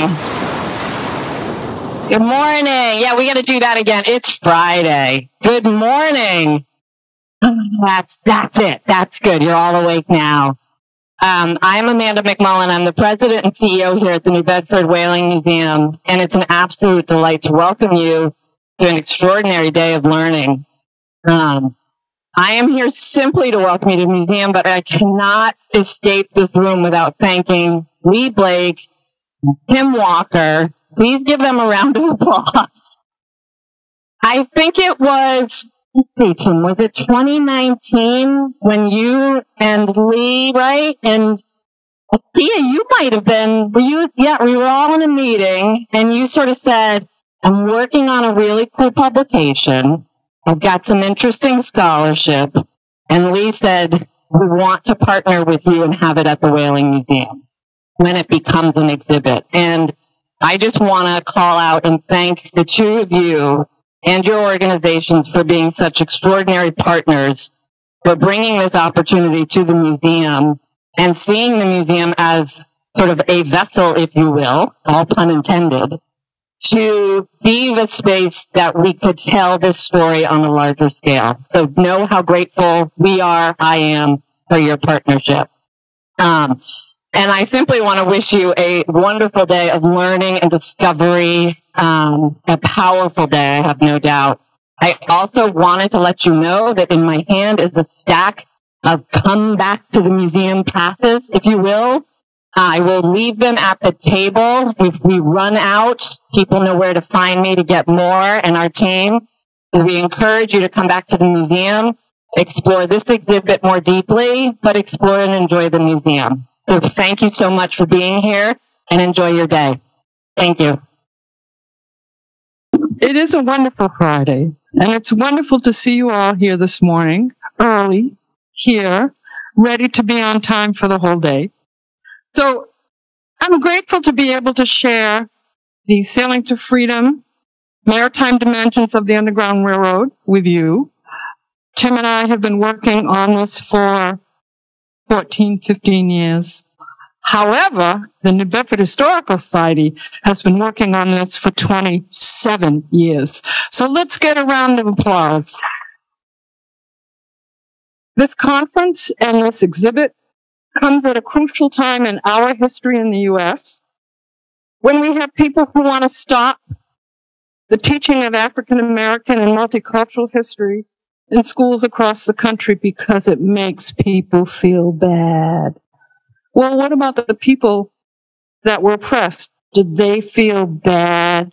morning. Good morning. Yeah, we got to do that again. It's Friday. Good morning. That's that's it. That's good. You're all awake now. Um, I'm Amanda McMullen. I'm the president and CEO here at the New Bedford Whaling Museum, and it's an absolute delight to welcome you to an extraordinary day of learning. Um, I am here simply to welcome you to the museum, but I cannot escape this room without thanking Lee Blake, Tim Walker. Please give them a round of applause. I think it was, let's see, Tim, was it 2019 when you and Lee, right? And Pia, you might have been, were you, yeah, we were all in a meeting and you sort of said, I'm working on a really cool publication. I've got some interesting scholarship. And Lee said, we want to partner with you and have it at the Whaling Museum when it becomes an exhibit. And I just want to call out and thank the two of you and your organizations for being such extraordinary partners for bringing this opportunity to the museum and seeing the museum as sort of a vessel, if you will, all pun intended, to be the space that we could tell this story on a larger scale. So know how grateful we are, I am, for your partnership. Um, and I simply want to wish you a wonderful day of learning and discovery, um, a powerful day, I have no doubt. I also wanted to let you know that in my hand is a stack of come back to the museum passes, if you will. I will leave them at the table. If we run out, people know where to find me to get more and our team. We encourage you to come back to the museum, explore this exhibit more deeply, but explore and enjoy the museum. So thank you so much for being here and enjoy your day. Thank you. It is a wonderful Friday, and it's wonderful to see you all here this morning, early, here, ready to be on time for the whole day. So I'm grateful to be able to share the Sailing to Freedom maritime dimensions of the Underground Railroad with you. Tim and I have been working on this for 14, 15 years. However, the New Bedford Historical Society has been working on this for 27 years. So let's get a round of applause. This conference and this exhibit comes at a crucial time in our history in the U.S. when we have people who want to stop the teaching of African American and multicultural history in schools across the country because it makes people feel bad. Well, what about the people that were oppressed? Did they feel bad?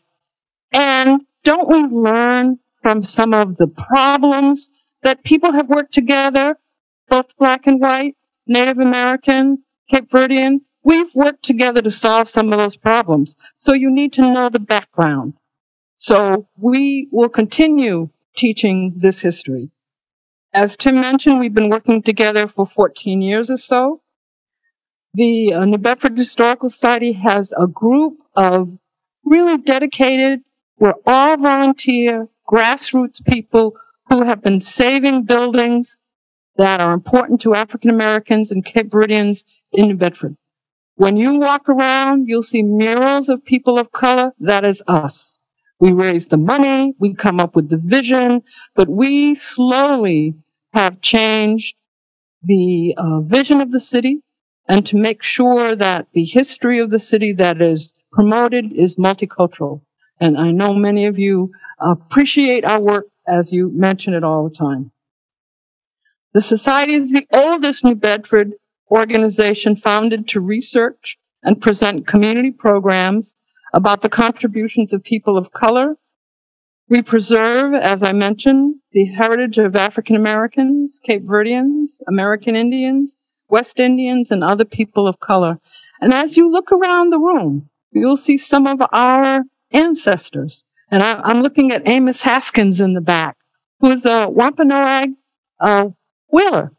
And don't we learn from some of the problems that people have worked together, both black and white, Native American, Cape Verdean. We've worked together to solve some of those problems. So you need to know the background. So we will continue teaching this history. As Tim mentioned, we've been working together for 14 years or so. The uh, New Bedford Historical Society has a group of really dedicated, we're all volunteer, grassroots people who have been saving buildings, that are important to African Americans and Cape Verdeans in New Bedford. When you walk around, you'll see murals of people of color. That is us. We raise the money, we come up with the vision, but we slowly have changed the uh, vision of the city and to make sure that the history of the city that is promoted is multicultural. And I know many of you appreciate our work as you mention it all the time. The Society is the oldest New Bedford organization founded to research and present community programs about the contributions of people of color. We preserve, as I mentioned, the heritage of African Americans, Cape Verdeans, American Indians, West Indians, and other people of color. And as you look around the room, you'll see some of our ancestors. And I, am looking at Amos Haskins in the back, who's a Wampanoag uh, Whaler.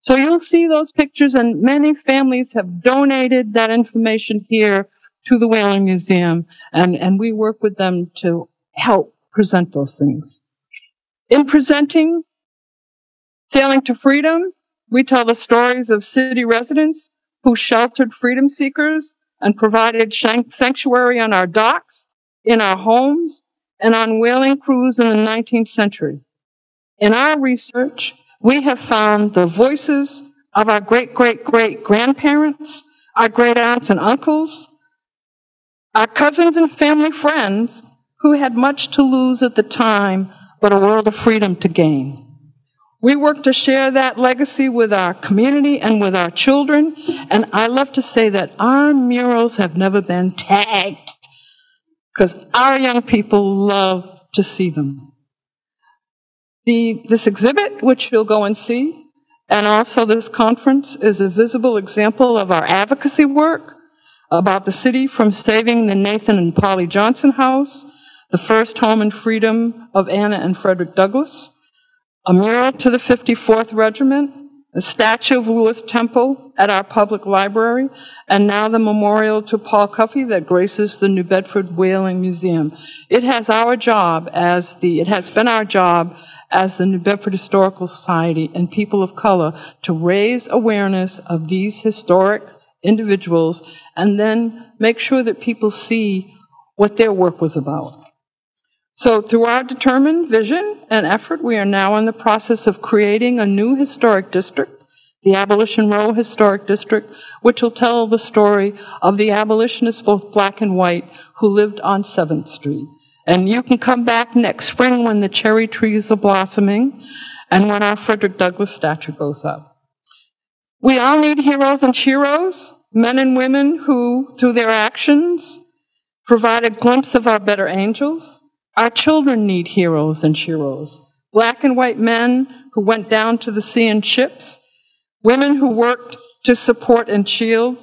So you'll see those pictures and many families have donated that information here to the Whaling Museum and, and we work with them to help present those things. In presenting Sailing to Freedom, we tell the stories of city residents who sheltered freedom seekers and provided sanctuary on our docks, in our homes, and on whaling crews in the 19th century. In our research, we have found the voices of our great great great grandparents, our great aunts and uncles, our cousins and family friends who had much to lose at the time, but a world of freedom to gain. We work to share that legacy with our community and with our children, and I love to say that our murals have never been tagged because our young people love to see them. The, this exhibit, which you'll go and see, and also this conference, is a visible example of our advocacy work about the city from saving the Nathan and Polly Johnson House, the first home and freedom of Anna and Frederick Douglass, a mural to the 54th Regiment, a statue of Lewis Temple at our public library, and now the memorial to Paul Cuffe that graces the New Bedford Whaling Museum. It has our job as the, it has been our job as the New Bedford Historical Society and people of color to raise awareness of these historic individuals and then make sure that people see what their work was about. So, through our determined vision and effort, we are now in the process of creating a new historic district, the Abolition Row Historic District, which will tell the story of the abolitionists, both black and white, who lived on 7th Street. And you can come back next spring when the cherry trees are blossoming and when our Frederick Douglass statue goes up. We all need heroes and sheroes, men and women who, through their actions, provide a glimpse of our better angels. Our children need heroes and sheroes. Black and white men who went down to the sea in ships, women who worked to support and shield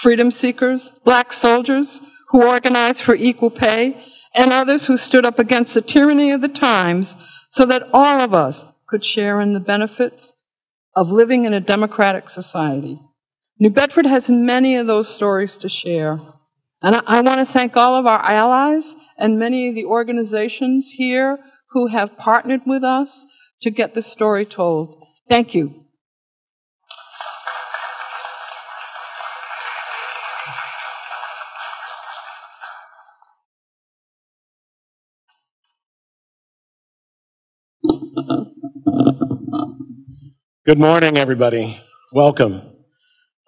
freedom seekers, black soldiers who organized for equal pay, and others who stood up against the tyranny of the times so that all of us could share in the benefits of living in a democratic society. New Bedford has many of those stories to share. And I, I want to thank all of our allies and many of the organizations here who have partnered with us to get this story told. Thank you. Good morning, everybody. Welcome.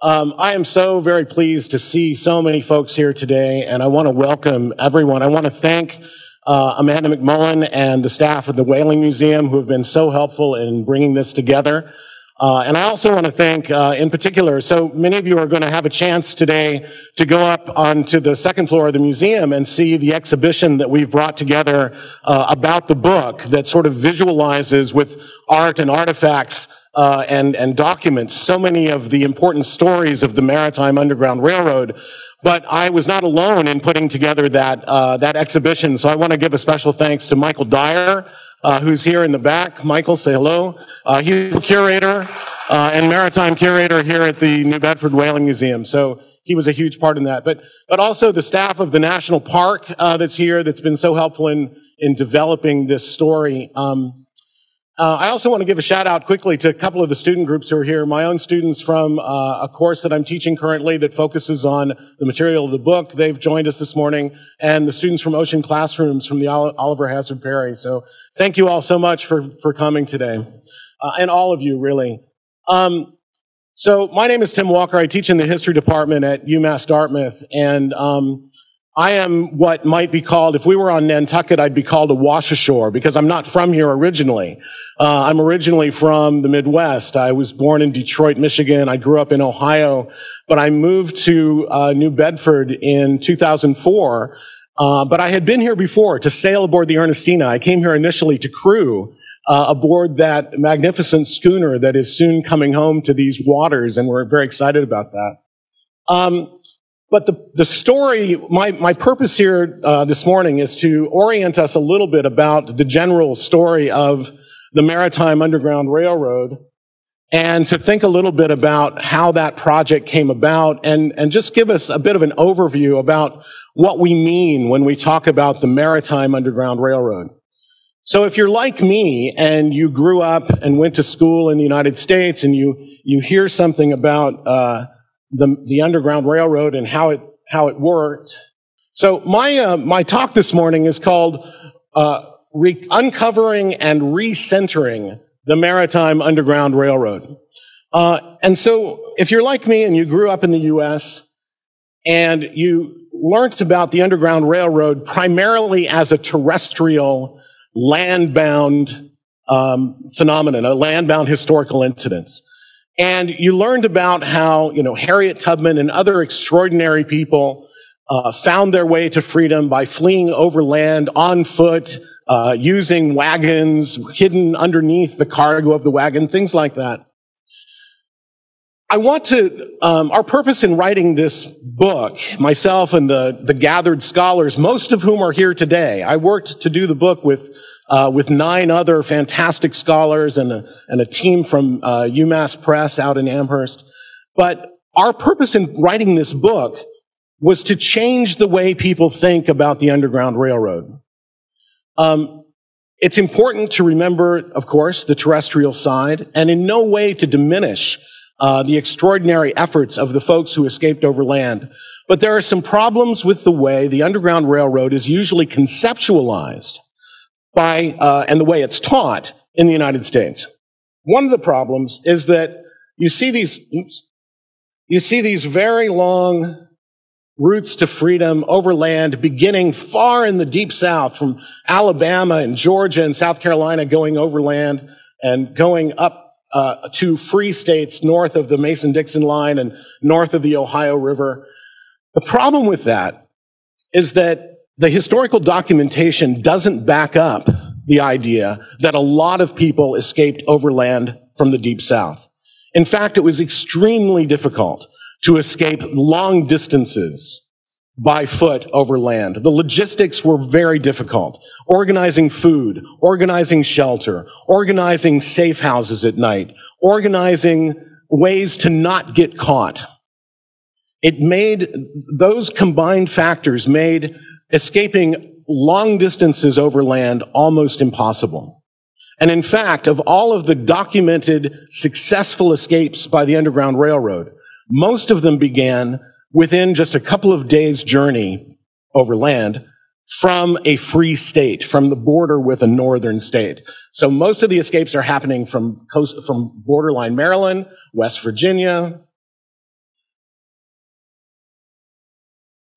Um, I am so very pleased to see so many folks here today, and I want to welcome everyone. I want to thank uh, Amanda McMullen and the staff of the Whaling Museum who have been so helpful in bringing this together. Uh, and I also want to thank, uh, in particular, so many of you are going to have a chance today to go up onto the second floor of the museum and see the exhibition that we've brought together uh, about the book that sort of visualizes with art and artifacts uh, and, and documents so many of the important stories of the Maritime Underground Railroad. But I was not alone in putting together that, uh, that exhibition. So I want to give a special thanks to Michael Dyer, uh, who's here in the back. Michael, say hello. Uh, he's the curator uh, and maritime curator here at the New Bedford Whaling Museum. So he was a huge part in that. But, but also the staff of the National Park uh, that's here that's been so helpful in, in developing this story. Um, uh, I also want to give a shout out quickly to a couple of the student groups who are here. My own students from uh, a course that I'm teaching currently that focuses on the material of the book. They've joined us this morning, and the students from Ocean Classrooms from the Oliver Hazard Perry. So thank you all so much for, for coming today. Uh, and all of you, really. Um, so my name is Tim Walker. I teach in the history department at UMass Dartmouth, and um, I am what might be called, if we were on Nantucket, I'd be called a wash ashore because I'm not from here originally. Uh, I'm originally from the Midwest. I was born in Detroit, Michigan. I grew up in Ohio, but I moved to uh, New Bedford in 2004. Uh, but I had been here before to sail aboard the Ernestina. I came here initially to crew uh, aboard that magnificent schooner that is soon coming home to these waters, and we're very excited about that. Um, but the, the story, my, my purpose here uh, this morning is to orient us a little bit about the general story of the Maritime Underground Railroad and to think a little bit about how that project came about and, and just give us a bit of an overview about what we mean when we talk about the Maritime Underground Railroad. So if you're like me and you grew up and went to school in the United States and you, you hear something about uh, the, the Underground Railroad and how it how it worked. So my uh, my talk this morning is called uh, Re- "Uncovering and Recentering the Maritime Underground Railroad." Uh, and so, if you're like me and you grew up in the U.S. and you learned about the Underground Railroad primarily as a terrestrial, land-bound um, phenomenon, a land-bound historical incident. And you learned about how, you know, Harriet Tubman and other extraordinary people uh, found their way to freedom by fleeing overland on foot, uh, using wagons hidden underneath the cargo of the wagon, things like that. I want to, um, our purpose in writing this book, myself and the, the gathered scholars, most of whom are here today. I worked to do the book with, uh, with nine other fantastic scholars and a, and a team from uh, UMass Press out in Amherst. But our purpose in writing this book was to change the way people think about the Underground Railroad. Um, it's important to remember, of course, the terrestrial side, and in no way to diminish uh, the extraordinary efforts of the folks who escaped overland. But there are some problems with the way the Underground Railroad is usually conceptualized by, uh, and the way it's taught in the United States. One of the problems is that you see these, oops, you see these very long routes to freedom overland beginning far in the deep south from Alabama and Georgia and South Carolina going overland and going up uh, to free states north of the Mason-Dixon line and north of the Ohio River. The problem with that is that the historical documentation doesn't back up the idea that a lot of people escaped overland from the deep south. In fact, it was extremely difficult to escape long distances by foot over land. The logistics were very difficult. Organizing food, organizing shelter, organizing safe houses at night, organizing ways to not get caught. It made, those combined factors made escaping long distances over land almost impossible. And in fact, of all of the documented successful escapes by the Underground Railroad, most of them began within just a couple of days' journey over land from a free state, from the border with a northern state. So most of the escapes are happening from coast, from borderline Maryland, West Virginia,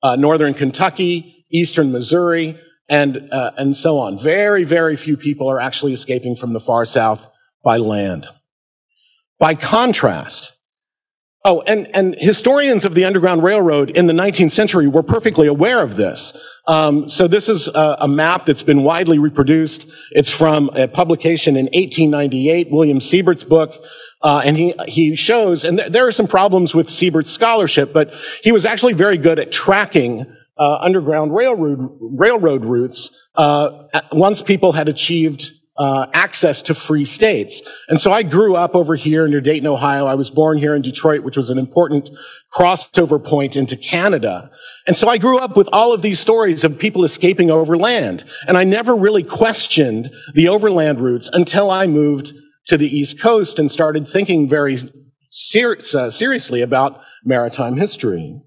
uh, northern Kentucky, eastern Missouri, and uh, and so on. Very, very few people are actually escaping from the far south by land. By contrast, Oh, and, and historians of the Underground Railroad in the 19th century were perfectly aware of this. Um, so this is a, a, map that's been widely reproduced. It's from a publication in 1898, William Siebert's book. Uh, and he, he shows, and th- there are some problems with Siebert's scholarship, but he was actually very good at tracking uh, underground railroad, railroad routes uh, once people had achieved uh, access to free states. And so I grew up over here near Dayton, Ohio. I was born here in Detroit, which was an important crossover point into Canada. And so I grew up with all of these stories of people escaping overland. And I never really questioned the overland routes until I moved to the East Coast and started thinking very ser- uh, seriously about maritime history.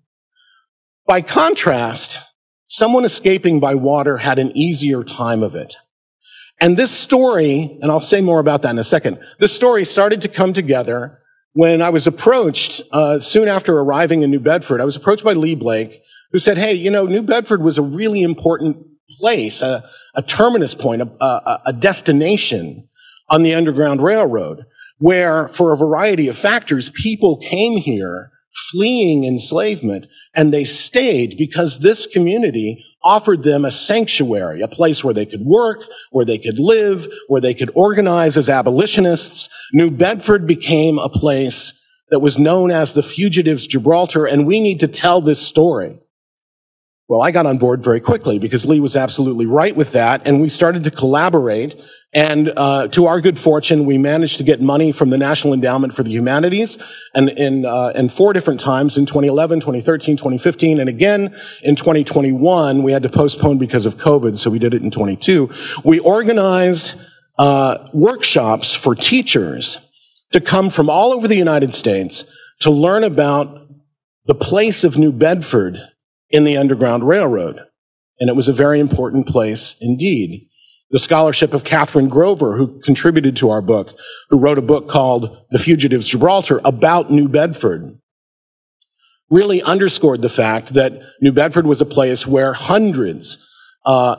By contrast, someone escaping by water had an easier time of it. And this story, and I'll say more about that in a second, this story started to come together when I was approached uh, soon after arriving in New Bedford. I was approached by Lee Blake, who said, Hey, you know, New Bedford was a really important place, a, a terminus point, a, a, a destination on the Underground Railroad, where for a variety of factors, people came here fleeing enslavement and they stayed because this community offered them a sanctuary, a place where they could work, where they could live, where they could organize as abolitionists. New Bedford became a place that was known as the Fugitives Gibraltar, and we need to tell this story. Well, I got on board very quickly because Lee was absolutely right with that, and we started to collaborate and uh, to our good fortune, we managed to get money from the National Endowment for the Humanities, and in, uh, in four different times in 2011, 2013, 2015, and again in 2021. We had to postpone because of COVID, so we did it in 22. We organized uh, workshops for teachers to come from all over the United States to learn about the place of New Bedford in the Underground Railroad. And it was a very important place indeed. The scholarship of Kathryn Grover, who contributed to our book, who wrote a book called The Fugitives Gibraltar about New Bedford, really underscored the fact that New Bedford was a place where hundreds, uh,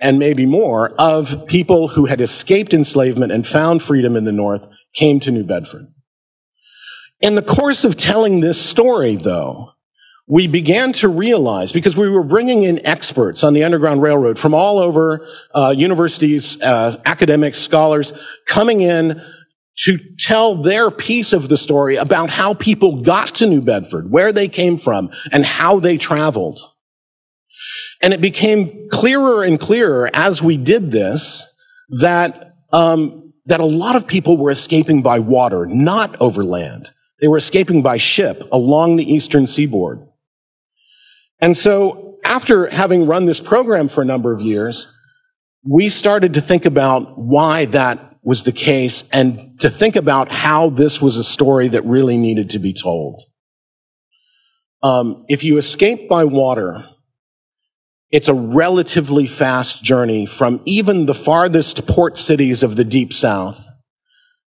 and maybe more, of people who had escaped enslavement and found freedom in the North came to New Bedford. In the course of telling this story, though, we began to realize, because we were bringing in experts on the Underground Railroad from all over uh, universities, uh, academics, scholars, coming in to tell their piece of the story about how people got to New Bedford, where they came from, and how they traveled. And it became clearer and clearer as we did this that, um, that a lot of people were escaping by water, not over land. They were escaping by ship along the eastern seaboard. And so after having run this program for a number of years, we started to think about why that was the case and to think about how this was a story that really needed to be told. Um, if you escape by water, it's a relatively fast journey from even the farthest port cities of the deep south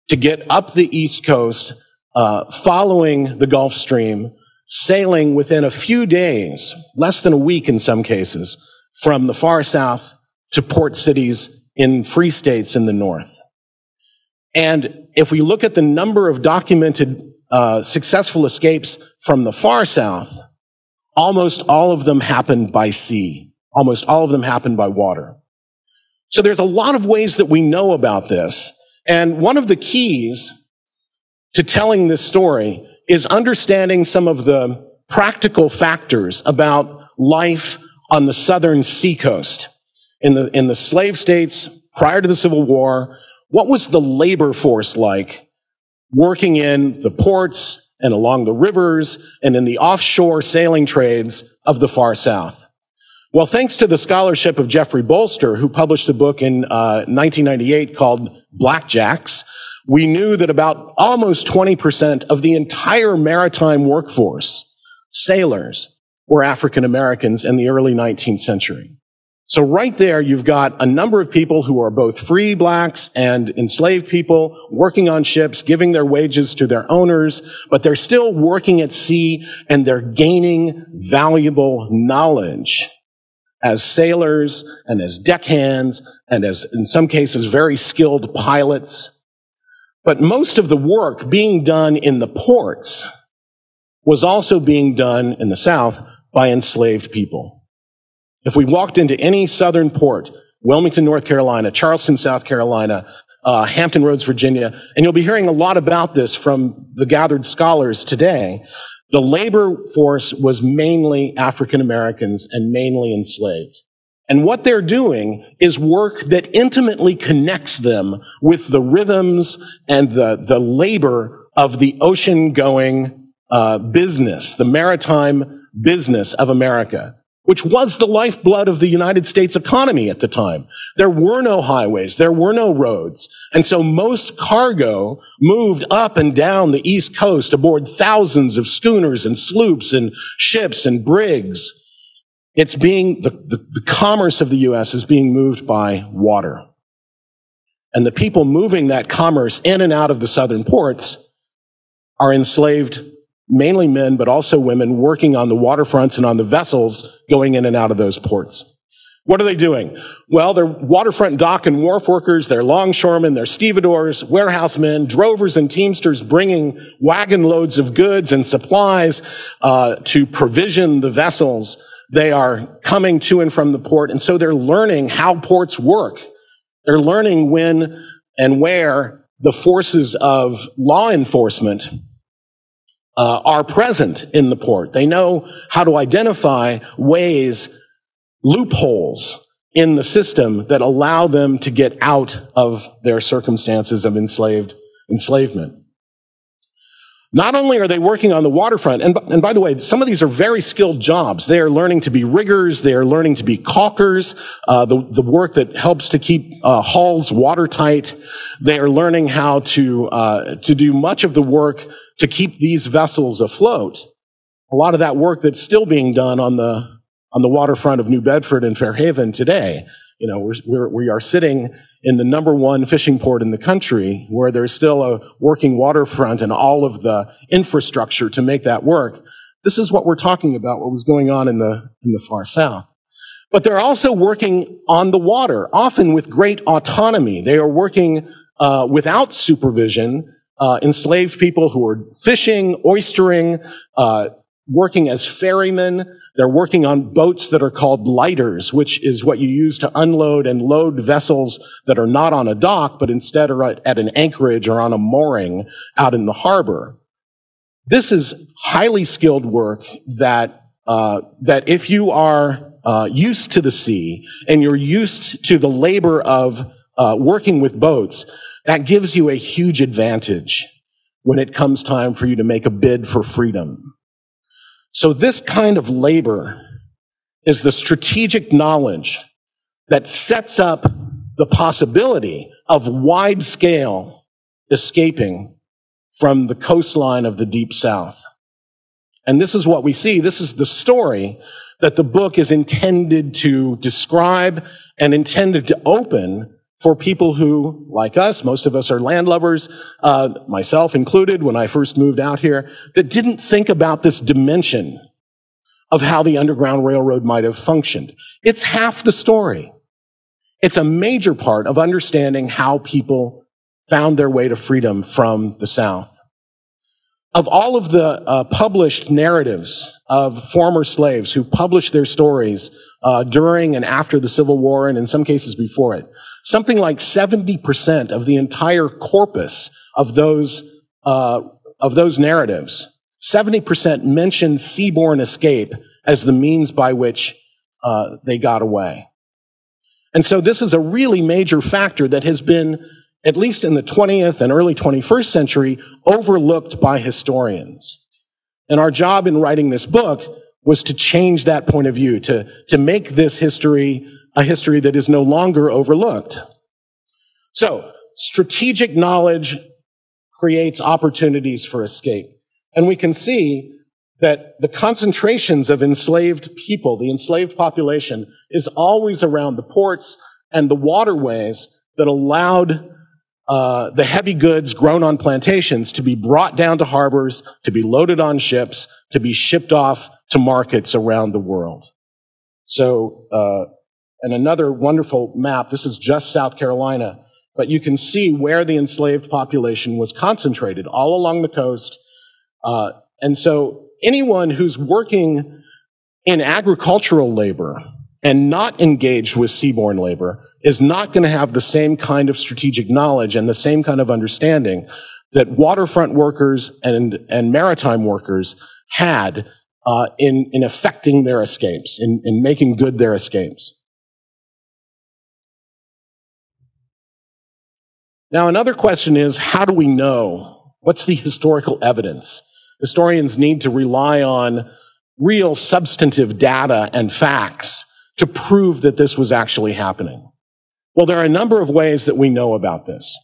to get up the east coast, uh, following the Gulf Stream, sailing within a few days, less than a week in some cases, from the far south to port cities in free states in the north. And if we look at the number of documented uh, successful escapes from the far south, almost all of them happened by sea. Almost all of them happened by water. So there's a lot of ways that we know about this. And one of the keys to telling this story is understanding some of the practical factors about life on the southern seacoast. In the, in the slave states prior to the Civil War, what was the labor force like working in the ports and along the rivers and in the offshore sailing trades of the far south? Well, thanks to the scholarship of Jeffrey Bolster, who published a book in uh, 1998 called Blackjacks, we knew that about almost 20% of the entire maritime workforce, sailors, were African Americans in the early 19th century. So right there, you've got a number of people who are both free blacks and enslaved people working on ships, giving their wages to their owners, but they're still working at sea and they're gaining valuable knowledge as sailors and as deckhands and as, in some cases, very skilled pilots but most of the work being done in the ports was also being done in the South by enslaved people. If we walked into any southern port, Wilmington, North Carolina, Charleston, South Carolina, uh, Hampton Roads, Virginia, and you'll be hearing a lot about this from the gathered scholars today. The labor force was mainly African Americans and mainly enslaved. And what they're doing is work that intimately connects them with the rhythms and the, the labor of the ocean going uh, business, the maritime business of America, which was the lifeblood of the United States economy at the time. There were no highways, there were no roads. And so most cargo moved up and down the East Coast aboard thousands of schooners and sloops and ships and brigs. It's being, the, the, the commerce of the U.S. is being moved by water. And the people moving that commerce in and out of the southern ports are enslaved, mainly men, but also women working on the waterfronts and on the vessels going in and out of those ports. What are they doing? Well, they're waterfront dock and wharf workers, they're longshoremen, they're stevedores, warehousemen, drovers and teamsters bringing wagon loads of goods and supplies uh, to provision the vessels they are coming to and from the port, and so they're learning how ports work. They're learning when and where the forces of law enforcement uh, are present in the port. They know how to identify ways, loopholes in the system that allow them to get out of their circumstances of enslaved enslavement. Not only are they working on the waterfront, and, and by the way, some of these are very skilled jobs. They are learning to be riggers. They are learning to be caulkers, uh, the, the work that helps to keep uh, hulls watertight. They are learning how to, uh, to do much of the work to keep these vessels afloat. A lot of that work that's still being done on the, on the waterfront of New Bedford and Fairhaven today. You know, we're, we're, we are sitting in the number one fishing port in the country where there's still a working waterfront and all of the infrastructure to make that work. This is what we're talking about, what was going on in the, in the far south. But they're also working on the water, often with great autonomy. They are working uh, without supervision, uh, enslaved people who are fishing, oystering, uh, working as ferrymen. They're working on boats that are called lighters, which is what you use to unload and load vessels that are not on a dock, but instead are at an anchorage or on a mooring out in the harbor. This is highly skilled work that uh, that if you are uh, used to the sea and you're used to the labor of uh, working with boats, that gives you a huge advantage when it comes time for you to make a bid for freedom. So this kind of labor is the strategic knowledge that sets up the possibility of wide scale escaping from the coastline of the deep south. And this is what we see. This is the story that the book is intended to describe and intended to open for people who, like us, most of us are landlubbers, uh, myself included, when I first moved out here, that didn't think about this dimension of how the Underground Railroad might have functioned. It's half the story. It's a major part of understanding how people found their way to freedom from the South. Of all of the uh, published narratives of former slaves who published their stories uh, during and after the Civil War, and in some cases before it, something like 70% of the entire corpus of those, uh, of those narratives, 70% mention seaborne escape as the means by which uh, they got away. And so this is a really major factor that has been, at least in the 20th and early 21st century, overlooked by historians. And our job in writing this book was to change that point of view, to, to make this history a history that is no longer overlooked. So, strategic knowledge creates opportunities for escape. And we can see that the concentrations of enslaved people, the enslaved population, is always around the ports and the waterways that allowed uh, the heavy goods grown on plantations to be brought down to harbors, to be loaded on ships, to be shipped off to markets around the world. So, uh, and another wonderful map. This is just South Carolina, but you can see where the enslaved population was concentrated all along the coast. Uh, and so anyone who's working in agricultural labor and not engaged with seaborne labor is not going to have the same kind of strategic knowledge and the same kind of understanding that waterfront workers and, and maritime workers had uh, in, in effecting their escapes, in, in making good their escapes. Now, another question is how do we know? What's the historical evidence? Historians need to rely on real substantive data and facts to prove that this was actually happening. Well, there are a number of ways that we know about this.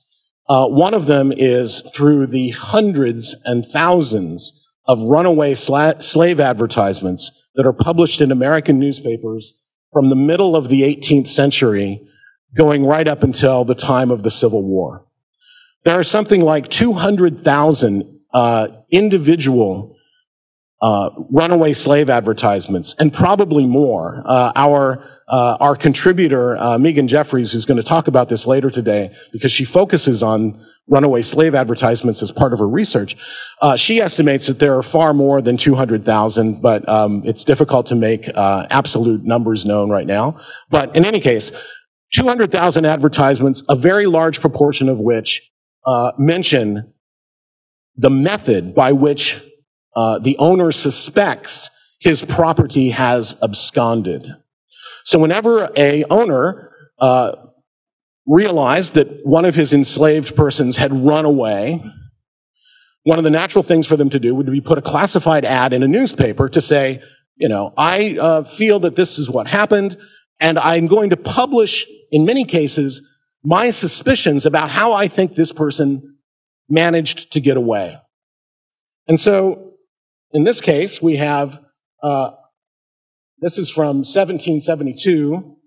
Uh, one of them is through the hundreds and thousands of runaway sla- slave advertisements that are published in American newspapers from the middle of the 18th century going right up until the time of the Civil War. There are something like 200,000 uh, individual uh, runaway slave advertisements, and probably more. Uh, our uh, our contributor uh, Megan Jeffries, who's going to talk about this later today, because she focuses on runaway slave advertisements as part of her research. Uh, she estimates that there are far more than 200,000, but um, it's difficult to make absolute numbers known right now. But in any case, 200,000 advertisements, a very large proportion of which uh, mention the method by which uh, the owner suspects his property has absconded. So whenever a owner uh, realized that one of his enslaved persons had run away, one of the natural things for them to do would be put a classified ad in a newspaper to say, you know, I uh, feel that this is what happened, and I'm going to publish in many cases, my suspicions about how I think this person managed to get away. And so, in this case, we have uh, This is from 1772.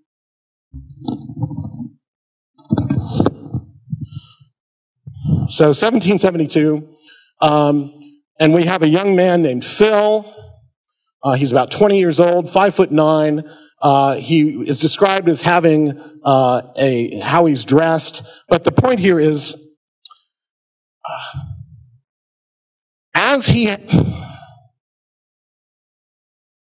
So 1772, um, and we have a young man named Phil. Uh, he's about 20 years old, five foot nine. Uh, he is described as having uh, a how he's dressed, but the point here is, uh, as he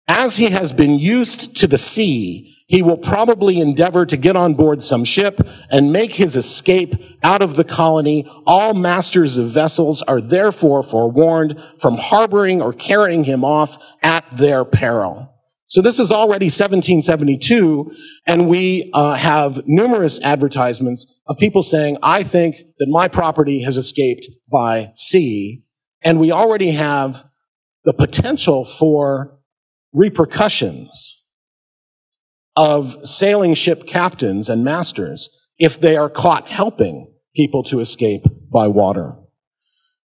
as he has been used to the sea, he will probably endeavor to get on board some ship and make his escape out of the colony. All masters of vessels are therefore forewarned from harboring or carrying him off at their peril. So this is already 1772, and we uh, have numerous advertisements of people saying, I think that my property has escaped by sea. And we already have the potential for repercussions of sailing ship captains and masters if they are caught helping people to escape by water.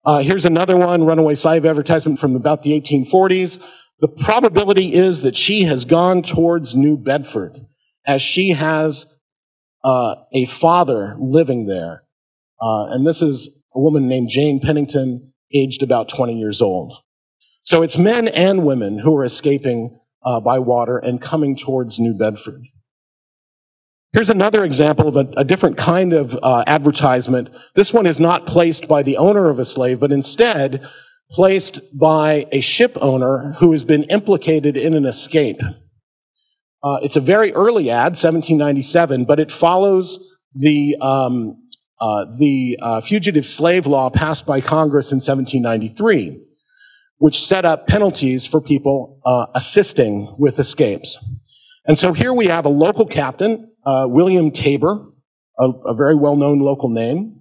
Uh, here's another one, runaway slave advertisement from about the 1840s. The probability is that she has gone towards New Bedford as she has uh, a father living there. Uh, and this is a woman named Jane Pennington, aged about 20 years old. So it's men and women who are escaping uh, by water and coming towards New Bedford. Here's another example of a, a different kind of uh, advertisement. This one is not placed by the owner of a slave, but instead placed by a ship owner who has been implicated in an escape. Uh, it's a very early ad, 1797, but it follows the, um, uh, the uh, fugitive slave law passed by Congress in 1793 which set up penalties for people uh, assisting with escapes. And so here we have a local captain, uh, William Tabor, a, a very well-known local name.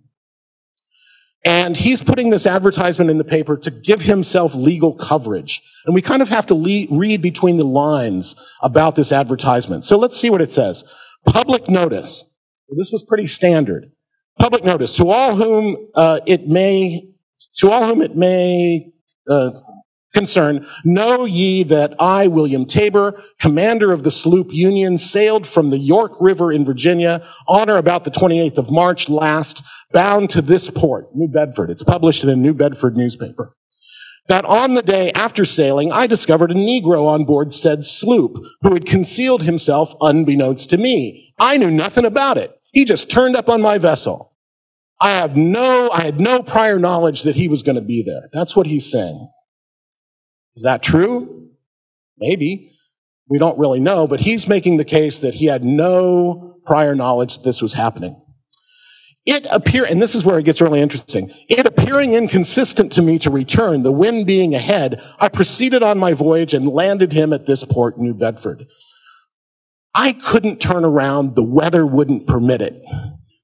And he's putting this advertisement in the paper to give himself legal coverage. And we kind of have to read between the lines about this advertisement. So let's see what it says. Public notice. This was pretty standard. Public notice to all whom uh, it may, to all whom it may uh, concern, know ye that I, William Tabor, commander of the sloop Union, sailed from the York River in Virginia on or about the 28th of March last, bound to this port, New Bedford. It's published in a New Bedford newspaper. That on the day after sailing, I discovered a Negro on board said sloop who had concealed himself unbeknownst to me. I knew nothing about it. He just turned up on my vessel. I have no, I had no prior knowledge that he was going to be there. That's what he's saying. Is that true? Maybe. We don't really know, but he's making the case that he had no prior knowledge that this was happening. It appear, and this is where it gets really interesting. It appearing inconsistent to me to return, the wind being ahead, I proceeded on my voyage and landed him at this port, New Bedford. I couldn't turn around. The weather wouldn't permit it.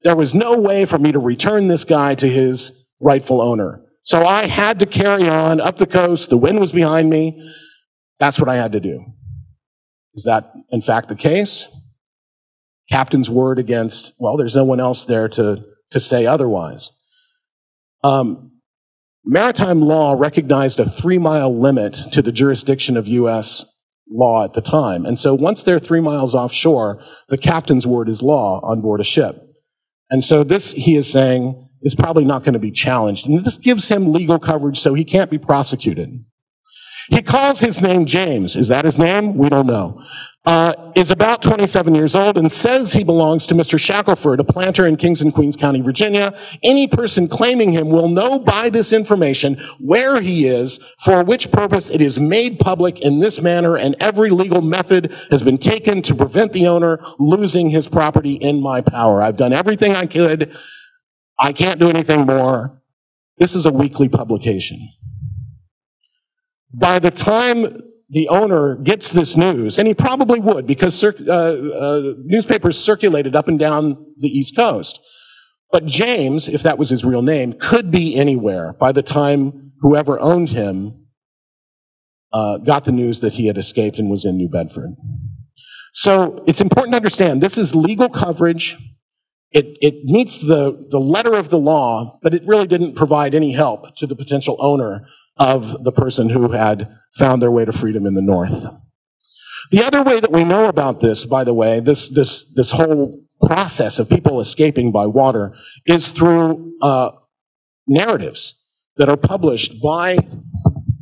There was no way for me to return this guy to his rightful owner. So I had to carry on up the coast. The wind was behind me. That's what I had to do. Is that in fact the case? Captain's word against, well, there's no one else there to, to say otherwise. Um, maritime law recognized a three mile limit to the jurisdiction of U.S. law at the time. And so once they're three miles offshore, the captain's word is law on board a ship. And so this, he is saying, is probably not going to be challenged. And this gives him legal coverage so he can't be prosecuted. He calls his name James. Is that his name? We don't know. Uh, is about 27 years old and says he belongs to Mr. Shackelford, a planter in Kings and Queens County, Virginia. Any person claiming him will know by this information where he is, for which purpose it is made public in this manner, and every legal method has been taken to prevent the owner losing his property in my power. I've done everything I could I can't do anything more. This is a weekly publication. By the time the owner gets this news, and he probably would because uh, uh, newspapers circulated up and down the East Coast. But James, if that was his real name, could be anywhere by the time whoever owned him uh, got the news that he had escaped and was in New Bedford. So it's important to understand this is legal coverage it, it meets the, the letter of the law, but it really didn't provide any help to the potential owner of the person who had found their way to freedom in the North. The other way that we know about this, by the way, this, this, this whole process of people escaping by water is through uh, narratives that are published by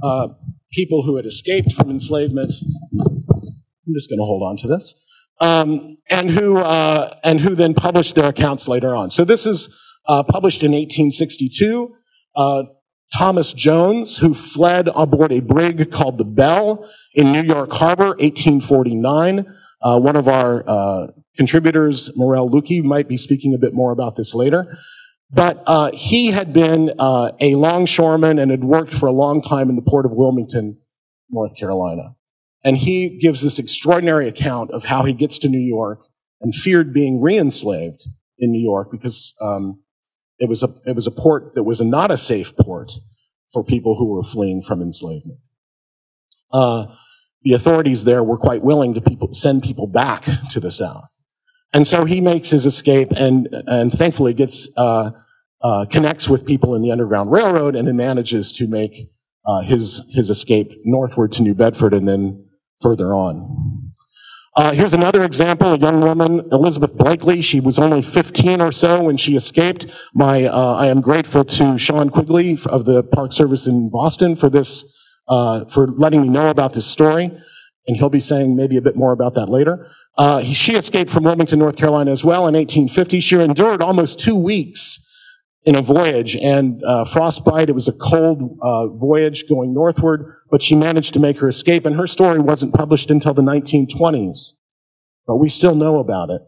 uh, people who had escaped from enslavement. I'm just going to hold on to this. Um, and who uh, and who then published their accounts later on. So this is uh, published in 1862. Uh, Thomas Jones, who fled aboard a brig called the Bell in New York Harbor, 1849. Uh, one of our uh, contributors, Morel Lukey, might be speaking a bit more about this later. But uh, he had been uh, a longshoreman and had worked for a long time in the port of Wilmington, North Carolina. And he gives this extraordinary account of how he gets to New York and feared being re-enslaved in New York because um, it was a it was a port that was a, not a safe port for people who were fleeing from enslavement. Uh, the authorities there were quite willing to people, send people back to the South. And so he makes his escape and, and thankfully gets, uh, uh, connects with people in the Underground Railroad and manages to make uh, his, his escape northward to New Bedford and then further on. Uh, here's another example, a young woman, Elizabeth Blakely. She was only 15 or so when she escaped. My, uh, I am grateful to Sean Quigley of the Park Service in Boston for this, uh, for letting me know about this story. And he'll be saying maybe a bit more about that later. Uh, he, she escaped from Wilmington, North Carolina as well in 1850. She endured almost two weeks in a voyage and uh, frostbite. It was a cold uh, voyage going northward, but she managed to make her escape. And her story wasn't published until the 1920s, but we still know about it.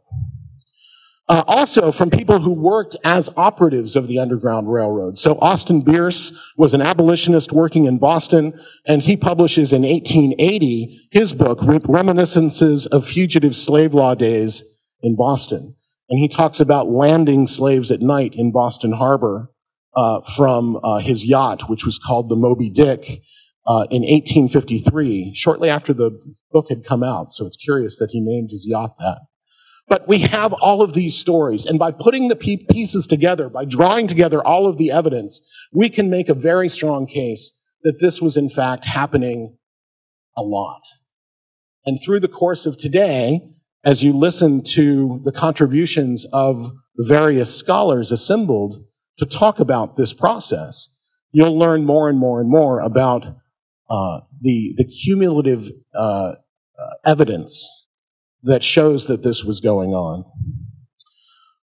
Uh, also from people who worked as operatives of the Underground Railroad. So Austin Bearse was an abolitionist working in Boston, and he publishes in 1880 his book, Reminiscences of Fugitive Slave Law Days in Boston. And he talks about landing slaves at night in Boston Harbor uh, from uh, his yacht, which was called the Moby Dick, uh, in 1853, shortly after the book had come out. So it's curious that he named his yacht that. But we have all of these stories, and by putting the pieces together, by drawing together all of the evidence, we can make a very strong case that this was in fact happening a lot. And through the course of today, as you listen to the contributions of the various scholars assembled to talk about this process, you'll learn more and more and more about uh, the, the cumulative uh, uh, evidence that shows that this was going on.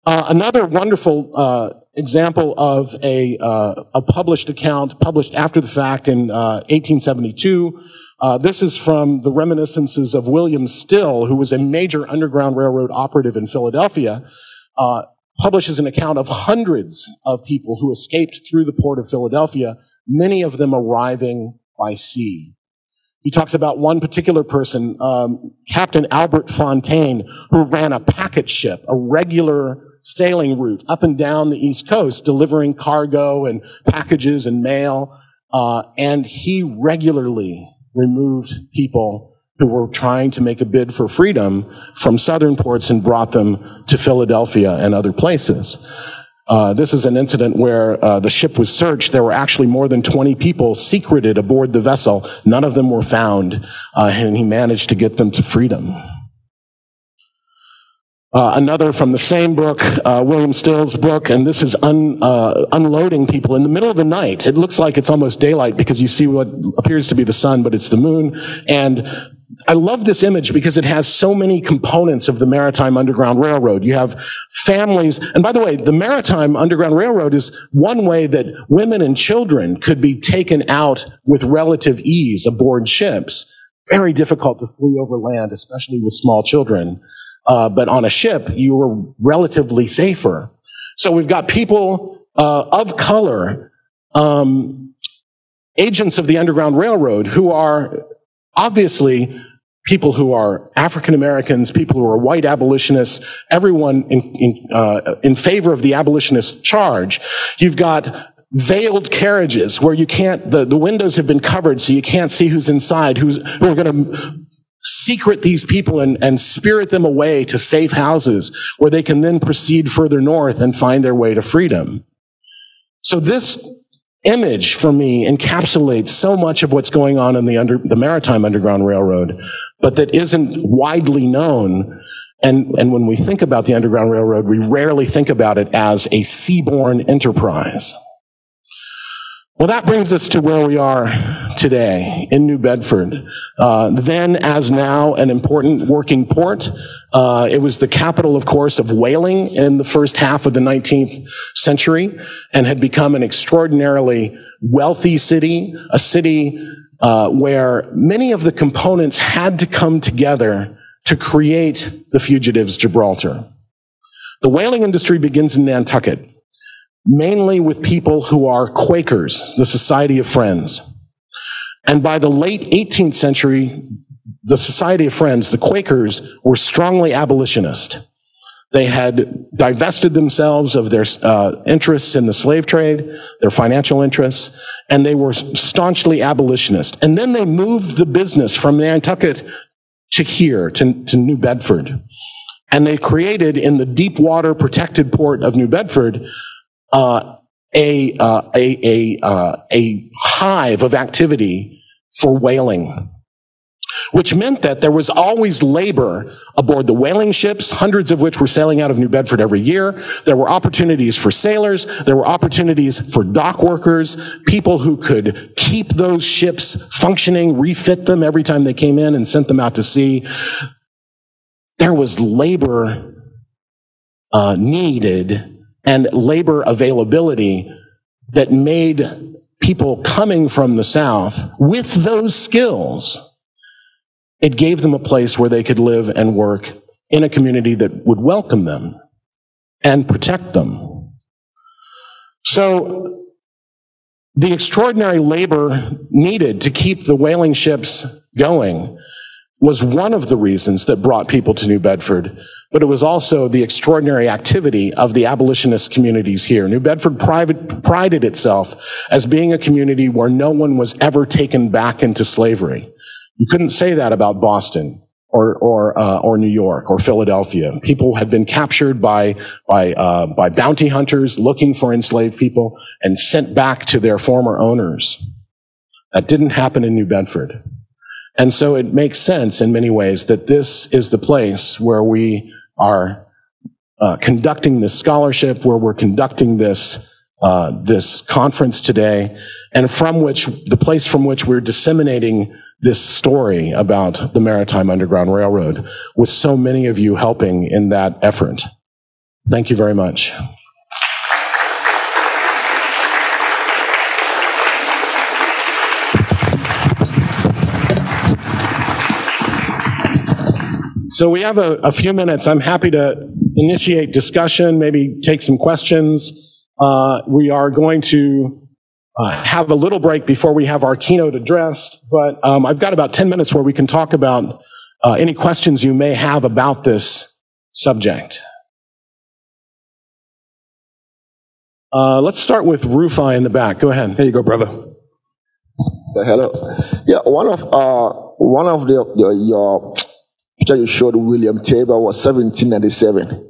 Uh, another wonderful example of a, a, published account, published after the fact in 1872. Uh, uh, this is from the reminiscences of William Still, who was a major Underground Railroad operative in Philadelphia. Uh, publishes an account of hundreds of people who escaped through the port of Philadelphia, many of them arriving by sea. He talks about one particular person, um, Captain Albert Fountain, who ran a packet ship, a regular sailing route up and down the East Coast, delivering cargo and packages and mail. Uh, and he regularly removed people who were trying to make a bid for freedom from southern ports and brought them to Philadelphia and other places. Uh, this is an incident where uh, the ship was searched. There were actually more than 20 people secreted aboard the vessel. None of them were found, uh, and he managed to get them to freedom. Uh, another from the same book, uh, William Still's book, and this is un, unloading people in the middle of the night. It looks like it's almost daylight because you see what appears to be the sun, but it's the moon. And I love this image because it has so many components of the Maritime Underground Railroad. You have families, and by the way, the Maritime Underground Railroad is one way that women and children could be taken out with relative ease aboard ships. Very difficult to flee over land, especially with small children. Uh, but on a ship, you were relatively safer. So we've got people uh, of color, um, agents of the Underground Railroad, who are obviously people who are African Americans, people who are white abolitionists, everyone in, in, uh, in favor of the abolitionist charge. You've got veiled carriages where you can't, the, the windows have been covered so you can't see who's inside, who's, who are going to secret these people and, and spirit them away to safe houses where they can then proceed further north and find their way to freedom. So this image for me encapsulates so much of what's going on in the, under, the Maritime Underground Railroad. But that isn't widely known. And, and when we think about the Underground Railroad, we rarely think about it as a seaborne enterprise. Well, that brings us to where we are today in New Bedford. Uh, then, as now, an important working port. Uh, it was the capital, of course, of whaling in the first half of the 19th century and had become an extraordinarily wealthy city, a city uh, where many of the components had to come together to create the fugitives Gibraltar. The whaling industry begins in Nantucket mainly with people who are Quakers, the Society of Friends. And by the late 18th century, the Society of Friends, the Quakers, were strongly abolitionist. They had divested themselves of their uh, interests in the slave trade, their financial interests, and they were staunchly abolitionist. And then they moved the business from Nantucket to here, to, to New Bedford. And they created in the deep water protected port of New Bedford uh, a, uh, a, a, uh, a hive of activity for whaling, which meant that there was always labor aboard the whaling ships, hundreds of which were sailing out of New Bedford every year. There were opportunities for sailors. There were opportunities for dock workers, people who could keep those ships functioning, refit them every time they came in and sent them out to sea. There was labor uh, needed and labor availability that made people coming from the South with those skills, it gave them a place where they could live and work in a community that would welcome them and protect them. So, the extraordinary labor needed to keep the whaling ships going was one of the reasons that brought people to New Bedford but it was also the extraordinary activity of the abolitionist communities here. New Bedford private, prided itself as being a community where no one was ever taken back into slavery. You couldn't say that about Boston or or uh, or New York or Philadelphia. People had been captured by by uh, by bounty hunters looking for enslaved people and sent back to their former owners. That didn't happen in New Bedford. And so it makes sense in many ways that this is the place where we are uh, conducting this scholarship, where we're conducting this uh, this conference today, and from which the place from which we're disseminating this story about the Maritime Underground Railroad, with so many of you helping in that effort. Thank you very much. So we have a, a, few minutes. I'm happy to initiate discussion, maybe take some questions. Uh, we are going to uh, have a little break before we have our keynote address, but um, I've got about 10 minutes where we can talk about uh, any questions you may have about this subject. Uh, let's start with Rufai in the back. Go ahead. Here you go, brother. hello. Yeah, one of uh, one of the, the your picture you showed William Tabor was 1797.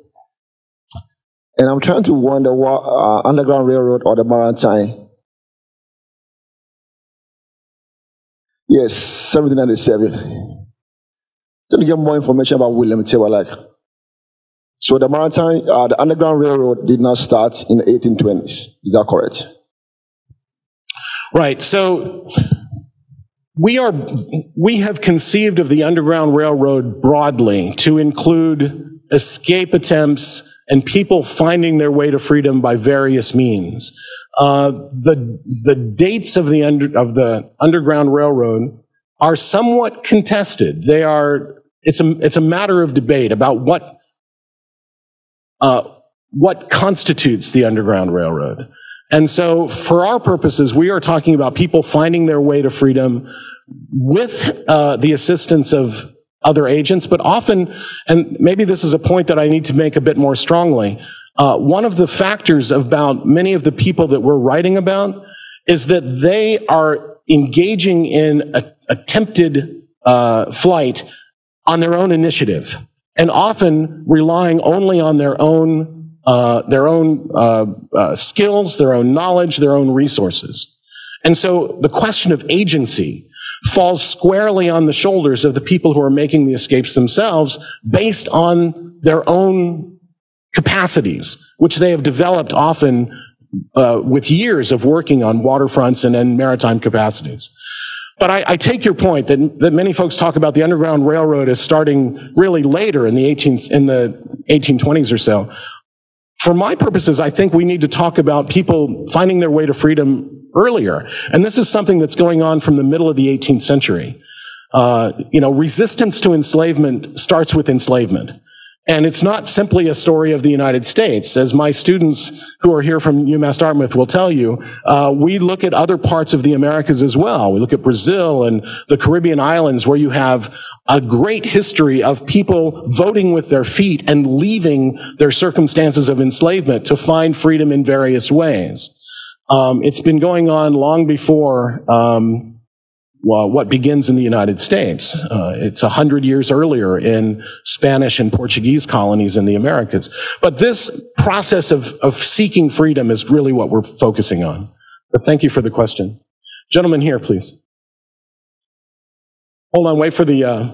And I'm trying to wonder what uh, Underground Railroad or the Maritime. Yes, 1797. So to get more information about William like, so the Maritime, uh, the Underground Railroad did not start in the 1820s. Is that correct? Right. So we are, we have conceived of the Underground Railroad broadly to include escape attempts and people finding their way to freedom by various means. Uh, the, the dates of the, under, of the Underground Railroad are somewhat contested. They are, it's a, it's a matter of debate about what, uh, what constitutes the Underground Railroad. And so, for our purposes, we are talking about people finding their way to freedom with uh, the assistance of other agents, but often, and maybe this is a point that I need to make a bit more strongly, uh, one of the factors about many of the people that we're writing about is that they are engaging in a, attempted uh, flight on their own initiative and often relying only on their own uh, their own uh, uh, skills, their own knowledge, their own resources. And so the question of agency falls squarely on the shoulders of the people who are making the escapes themselves based on their own capacities, which they have developed often uh, with years of working on waterfronts and, and maritime capacities. But I, I, take your point that, that many folks talk about the Underground Railroad as starting really later in the 18, in the 1820s or so. For my purposes, I think we need to talk about people finding their way to freedom earlier. And this is something that's going on from the middle of the 18th century. Uh, you know, resistance to enslavement starts with enslavement. And it's not simply a story of the United States. As my students who are here from UMass Dartmouth will tell you, uh, we look at other parts of the Americas as well. We look at Brazil and the Caribbean islands where you have a great history of people voting with their feet and leaving their circumstances of enslavement to find freedom in various ways. Um, it's been going on long before um, well, what begins in the United States. Uh, it's a hundred years earlier in Spanish and Portuguese colonies in the Americas. But this process of, of seeking freedom is really what we're focusing on. But thank you for the question. Gentlemen here, please. Hold on, wait for the. Uh...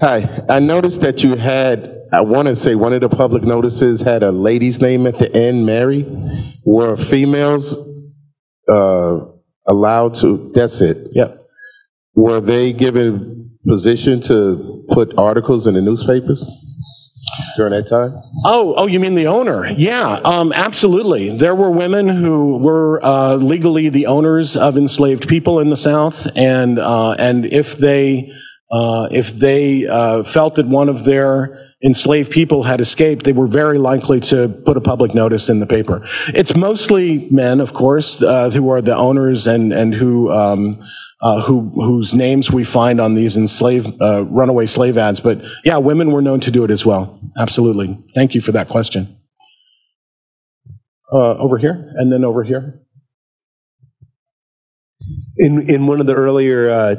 Hi, I noticed that you had, I want to say one of the public notices had a lady's name at the end, Mary. Were females uh, allowed to, that's it. Yep. Were they given position to put articles in the newspapers during that time? Oh, oh, you mean the owner? Yeah, um, absolutely. There were women who were uh, legally the owners of enslaved people in the South, and uh, and if they uh, if they uh, felt that one of their enslaved people had escaped, they were very likely to put a public notice in the paper. It's mostly men, of course, uh, who are the owners and and who. Um, uh, who, whose names we find on these enslaved, uh, runaway slave ads. But yeah, women were known to do it as well. Absolutely. Thank you for that question. Uh, over here, and then over here. In in one of the earlier uh,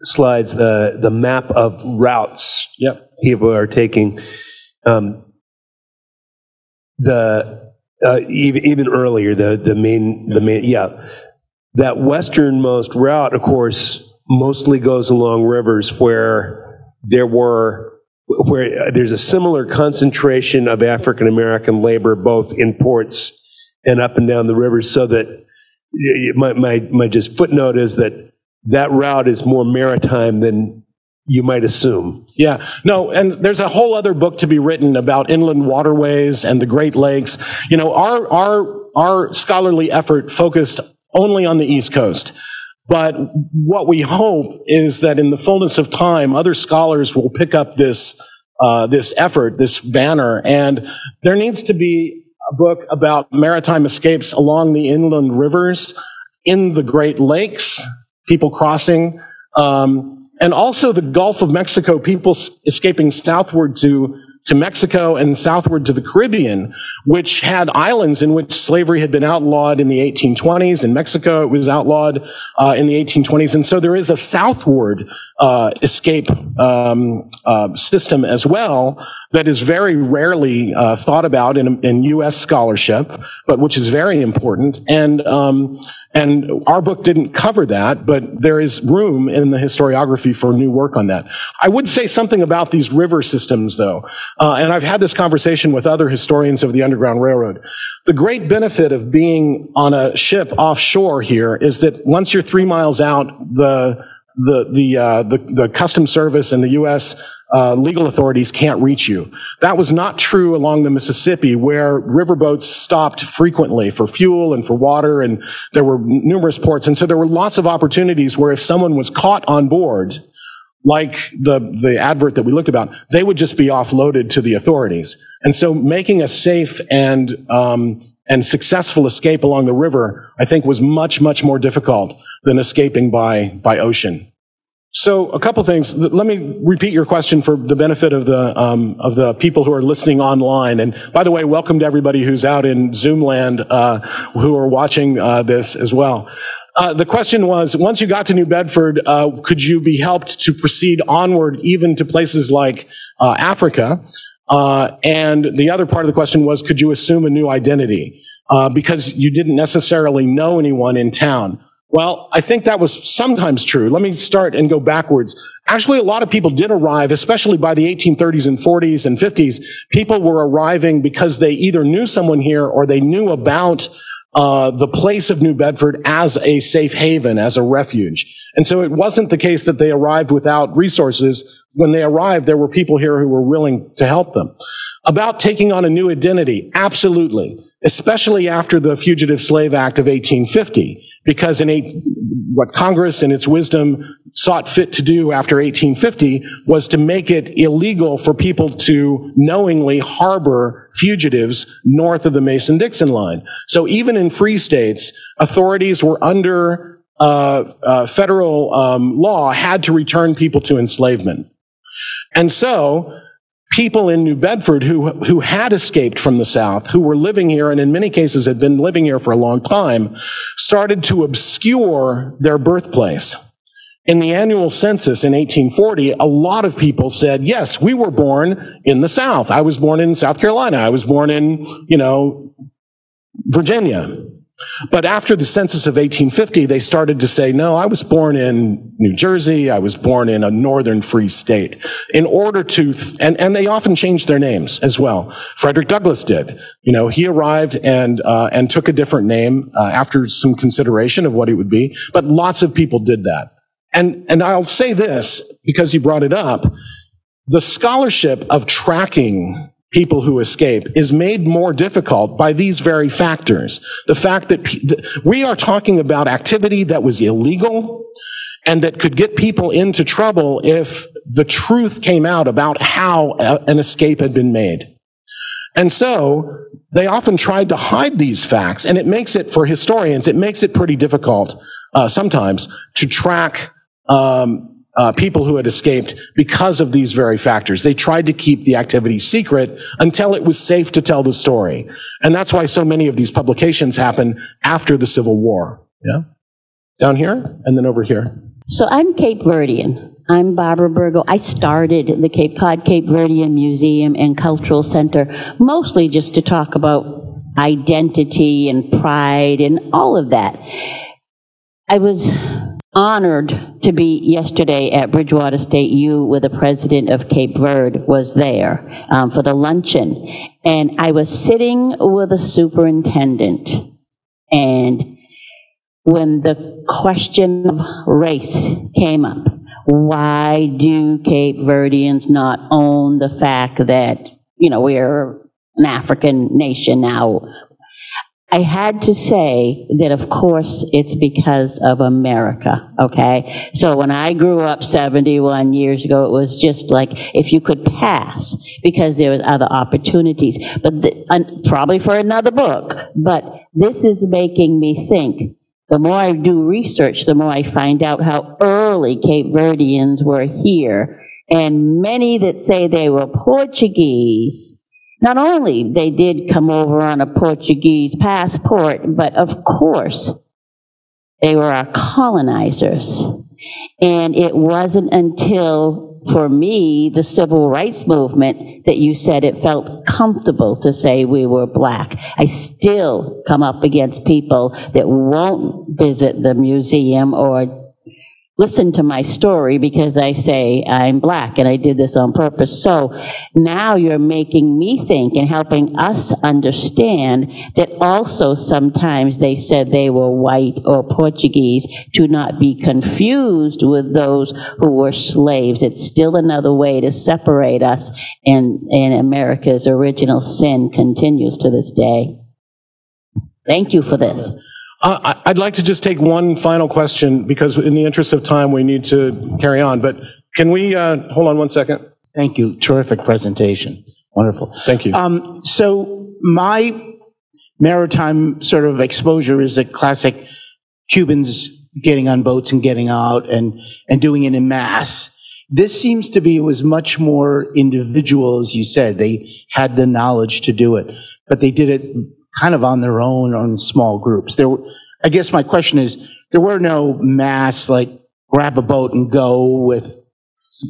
slides, the the map of routes. Yep people are taking. Um, the uh, even even earlier, the the main the main yeah, that westernmost route, of course, mostly goes along rivers where there were where there's a similar concentration of African American labor, both in ports and up and down the rivers, so that my, my, my just footnote is that that route is more maritime than you might assume. Yeah, no, and there's a whole other book to be written about inland waterways and the Great Lakes. You know, our our our scholarly effort focused only on the East Coast. But what we hope is that in the fullness of time, other scholars will pick up this uh, this effort, this banner, and there needs to be a book about maritime escapes along the inland rivers, in the Great Lakes, people crossing. Um, and also the Gulf of Mexico, people escaping southward to, to Mexico and southward to the Caribbean, which had islands in which slavery had been outlawed in the 1820s. In Mexico, it was outlawed uh, in the 1820s. And so there is a southward uh, escape um, uh, system as well that is very rarely uh, thought about in, in U.S. scholarship, but which is very important. And um, and our book didn't cover that, but there is room in the historiography for new work on that. I would say something about these river systems, though, uh, and I've had this conversation with other historians of the Underground Railroad. The great benefit of being on a ship offshore here is that once you're three miles out, the the the uh, the, the custom service and the U.S. Uh, legal authorities can't reach you. That was not true along the Mississippi, where riverboats stopped frequently for fuel and for water, and there were numerous ports, and so there were lots of opportunities where if someone was caught on board, like the the advert that we looked about, they would just be offloaded to the authorities. And so, making a safe and um, and successful escape along the river, I think was much, much more difficult than escaping by, by ocean. So a couple things. Let me repeat your question for the benefit of the um, of the people who are listening online. And by the way, welcome to everybody who's out in Zoom land uh, who are watching uh, this as well. Uh, the question was: Once you got to New Bedford, uh, could you be helped to proceed onward, even to places like uh, Africa? Uh, and the other part of the question was, could you assume a new identity? Because you didn't necessarily know anyone in town. Well, I think that was sometimes true. Let me start and go backwards. Actually, a lot of people did arrive, especially by the 1830s and 40s and 50s. People were arriving because they either knew someone here or they knew about uh, the place of New Bedford as a safe haven, as a refuge. And so it wasn't the case that they arrived without resources. When they arrived, there were people here who were willing to help them. About taking on a new identity, absolutely. Especially after the Fugitive Slave Act of 1850 because in eight, what Congress in its wisdom sought fit to do after 1850 was to make it illegal for people to knowingly harbor fugitives north of the Mason-Dixon line. So even in free states, authorities were under uh, uh, federal um, law had to return people to enslavement. And so people in New Bedford who, who had escaped from the South, who were living here and in many cases had been living here for a long time, started to obscure their birthplace. In the annual census in 1840, a lot of people said, yes, we were born in the South. I was born in South Carolina. I was born in, you know, Virginia. But after the census of 1850, they started to say, no, I was born in New Jersey. I was born in a northern free state. In order to, and, and they often changed their names as well. Frederick Douglass did. You know, he arrived and, uh, and took a different name uh, after some consideration of what it would be. But lots of people did that. And, and I'll say this because you brought it up. The scholarship of tracking people who escape is made more difficult by these very factors. The fact that we are talking about activity that was illegal and that could get people into trouble if the truth came out about how an escape had been made. And so they often tried to hide these facts, and it makes it, for historians, it makes it pretty difficult uh, sometimes to track um, uh, people who had escaped because of these very factors. They tried to keep the activity secret until it was safe to tell the story. And that's why so many of these publications happen after the Civil War. Yeah? Down here and then over here. So I'm Cape Verdean. I'm Barbara Burgo. I started the Cape Cod Cape Verdean Museum and Cultural Center mostly just to talk about identity and pride and all of that. I was honored to be yesterday at Bridgewater State U where the president of Cape Verde was there um, for the luncheon. And I was sitting with the superintendent and when the question of race came up, why do Cape Verdeans not own the fact that, you know, we're an African nation now I had to say that, of course, it's because of America, okay? So when I grew up 71 years ago, it was just like if you could pass because there was other opportunities. But the, probably for another book. But this is making me think. The more I do research, the more I find out how early Cape Verdeans were here. And many that say they were Portuguese not only they did come over on a Portuguese passport, but of course they were our colonizers. And it wasn't until, for me, the civil rights movement that you said it felt comfortable to say we were black. I still come up against people that won't visit the museum or listen to my story because I say I'm black and I did this on purpose. So now you're making me think and helping us understand that also sometimes they said they were white or Portuguese to not be confused with those who were slaves. It's still another way to separate us and, and America's original sin continues to this day. Thank you for this. Uh, I'd like to just take one final question because, in the interest of time, we need to carry on. But can we uh, hold on one second? Thank you. Terrific presentation. Wonderful. Thank you. Um, so, my maritime sort of exposure is the classic Cubans getting on boats and getting out and, and doing it in mass. This seems to be, it was much more individual, as you said. They had the knowledge to do it, but they did it kind of on their own or in small groups. There, I guess my question is, there were no mass like grab a boat and go with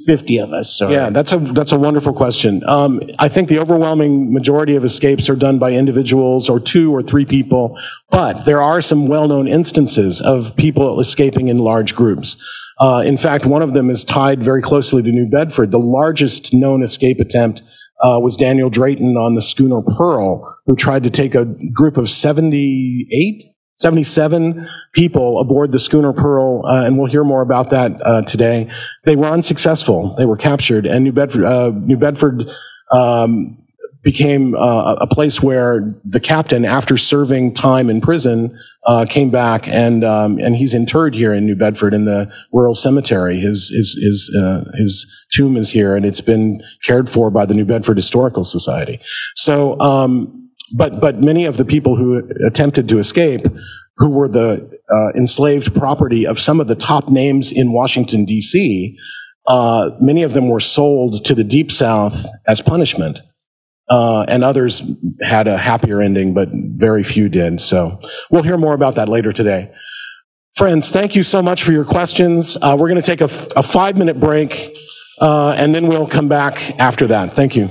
50 of us. Or, Yeah, that's a that's a wonderful question. Um, I think the overwhelming majority of escapes are done by individuals or two or three people, but there are some well-known instances of people escaping in large groups. Uh, in fact, one of them is tied very closely to New Bedford. The largest known escape attempt uh, was Daniel Drayton on the schooner Pearl, who tried to take a group of 78 77 people aboard the schooner Pearl, uh, and we'll hear more about that uh, today. They were unsuccessful. They were captured, and New Bedford, uh, New Bedford um, became uh, a place where the captain, after serving time in prison, uh, came back and um, and he's interred here in New Bedford in the rural cemetery. His his his uh, his tomb is here, and it's been cared for by the New Bedford Historical Society. So. Um, but but many of the people who attempted to escape, who were the uh, enslaved property of some of the top names in Washington D.C., uh, many of them were sold to the Deep South as punishment, uh, and others had a happier ending, but very few did. So we'll hear more about that later today. Friends, thank you so much for your questions. Uh, we're going to take a five minute break, uh, and then we'll come back after that. Thank you.